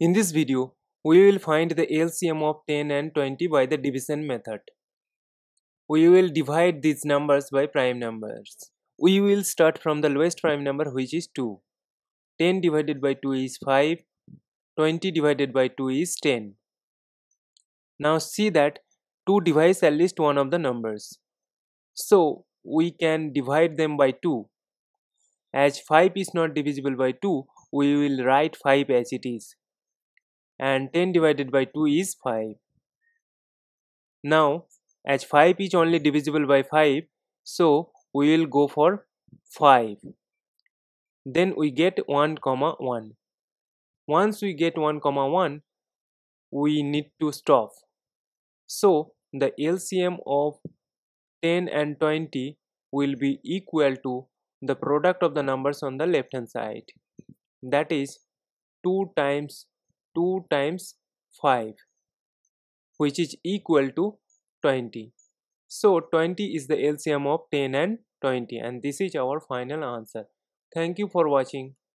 In this video, we will find the LCM of 10 and 20 by the division method. We will divide these numbers by prime numbers. We will start from the lowest prime number which is 2. 10 divided by 2 is 5. 20 divided by 2 is 10. Now see that 2 divides at least one of the numbers. So we can divide them by 2. As 5 is not divisible by 2, we will write 5 as it is and 10 divided by 2 is 5. Now as 5 is only divisible by 5 so we will go for 5. Then we get 1 comma 1. Once we get 1 comma 1 we need to stop. So the LCM of 10 and 20 will be equal to the product of the numbers on the left hand side that is 2 times 2 times 5 which is equal to 20 so 20 is the LCM of 10 and 20 and this is our final answer. Thank you for watching